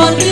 syukur